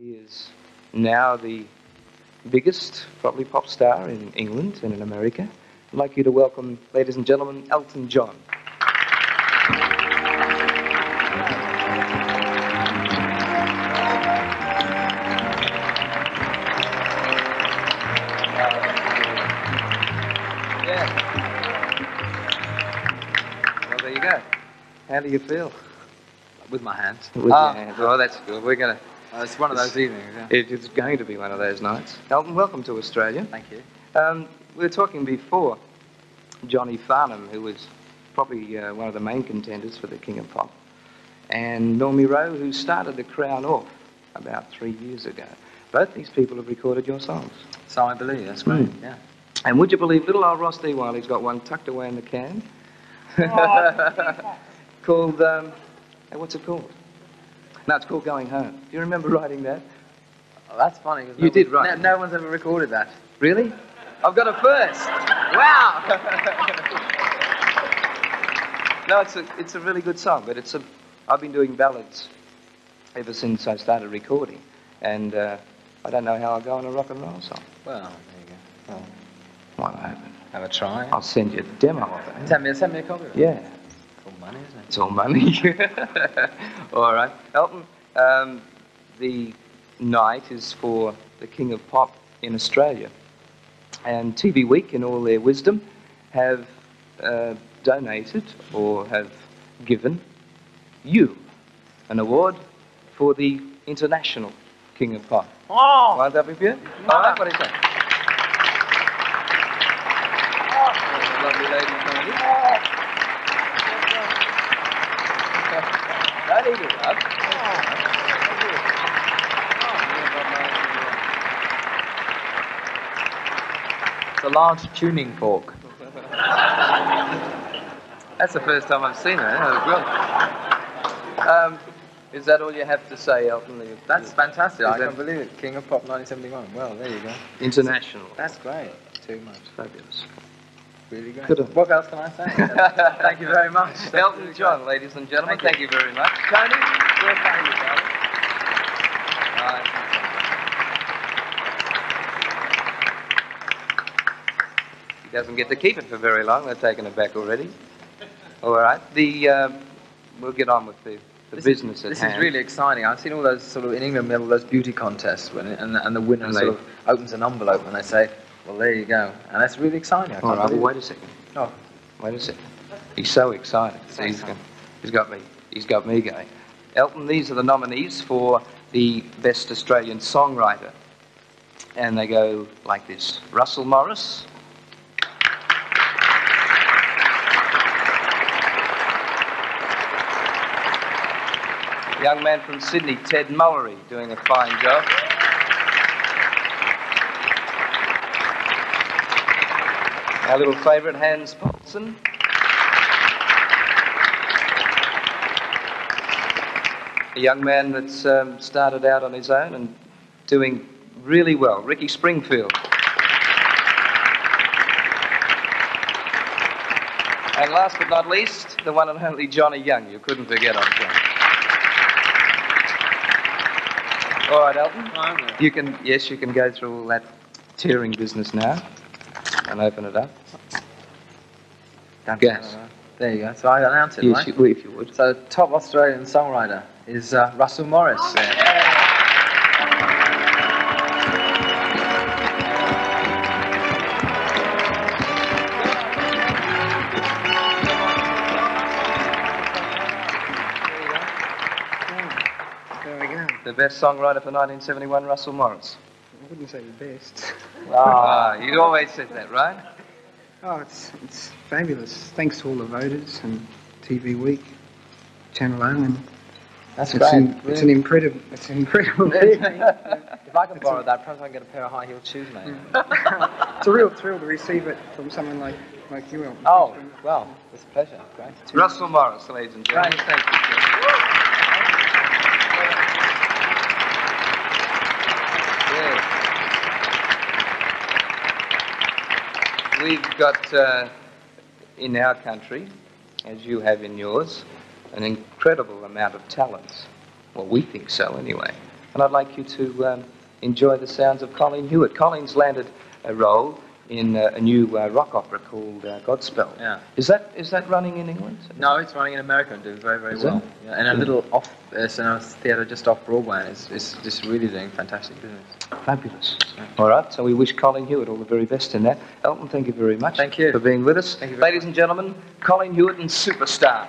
He is now the biggest, probably pop star in England and in America. I'd like you to welcome, ladies and gentlemen, Elton John. There you go. How do you feel? With my hands. With Ah, your hands. Oh, that's good. We're going to. Uh, it's one of those evenings. Yeah. It is going to be one of those nights. Elton, welcome to Australia. Thank you. Um, we were talking before Johnny Farnham, who was probably uh, one of the main contenders for the King of Pop, and Normie Rowe, who started the crown off about three years ago. Both these people have recorded your songs. So I believe that's great. Mm. Yeah. And would you believe little old Ross D. Wyllie's got one tucked away in the can? called, um, hey, what's it called? No, it's called Going Home. Do you remember writing that? Oh, that's funny. You no did one- right. No, no one's ever recorded that. Really? I've got a first. Wow. No, it's a, it's a really good song, but it's a, I've been doing ballads ever since I started recording, and uh, I don't know how I'll go on a rock and roll song. well, there you go. Well, I haven't. have a try. I'll send you a demo of it. Send me, send me a copy. of it. Yeah, money, isn't it? it's all money. all right. Elton, um, the night is for the King of Pop in Australia. And TV Week, in all their wisdom, have uh, donated or have given you an award for the International King of Pop. Oh. Won't that be good? All right, what do you say? There's lovely lady behind you. Don't it up. It's a large tuning fork. That's the first time I've seen her. That was good. Um, is that all you have to say, Elton? You- That's fantastic. Is I that- can't believe it. King of Pop 1971. Well, there you go. international. That's great. Too much. Fabulous. Really great. Could've- What else can I say? Thank you very much. Elton really John, ladies and gentlemen, Thank thank you, very much. Tony, we'll thank you, darling. All right. He doesn't get to keep it for very long. They're taking it back already. All right. The uh, we'll get on with the, the This business is, at This hand. is really exciting. I've seen all those sort of in England all those beauty contests when and, and the winner And sort of opens an envelope and they say, "Well, there you go," and that's really exciting. I All. Well, wait a second. Oh, Wait a second. He's so excited. So he's, got, he's got me. He's got me going. Elton, these are the nominees for the Best Australian Songwriter. And they go like this Russell Morris. Young man from Sydney, Ted Mulry, doing a fine job. Our little favourite, Hans Poulsen. A young man that's um, started out on his own and doing really well, Ricky Springfield. And last but not least, the one and only Johnny Young. You couldn't forget Johnny. All right, Elton. You can, yes, you can go through all that tearing business now and open it up. Yes. there you go. So I announce it, Yes, right? you, if you would. So top Australian songwriter is uh, Russell Morris. There we go. The best songwriter for 1971, Russell Morris. I wouldn't say the best. Ah, you always said that, right? Oh, it's it's fabulous. Thanks to all the voters and TV Week, Channel O, and That's it's, great. an, it's an incredible, it's an incredible evening. if I can borrow that, perhaps I can get a pair of high heel shoes, mate. it's a real thrill to receive it from someone like like you, Elton. Oh, Thanks very much. well, it's a pleasure. Great. Russell Morris, ladies and gentlemen. Right. Thank you, sir. Yes. We've got uh, in our country, as you have in yours, an incredible amount of talents. Well, we think so anyway. and I'd like you to um, enjoy the sounds of Colleen Hewitt. Colleen's landed a role in uh, a new uh, rock opera called uh, Godspell. Yeah. Is that is that running in England? No, it's running in America and doing very, very Is well. Yeah, and a little off, uh, so theatre just off Broadway, it's, it's just really doing fantastic business. Fabulous. All right, so we wish Colleen Hewitt all the very best in that. Elton, thank you very much. Thank you. for being with us. Thank you very Ladies and gentlemen, Colleen Hewitt and Superstar.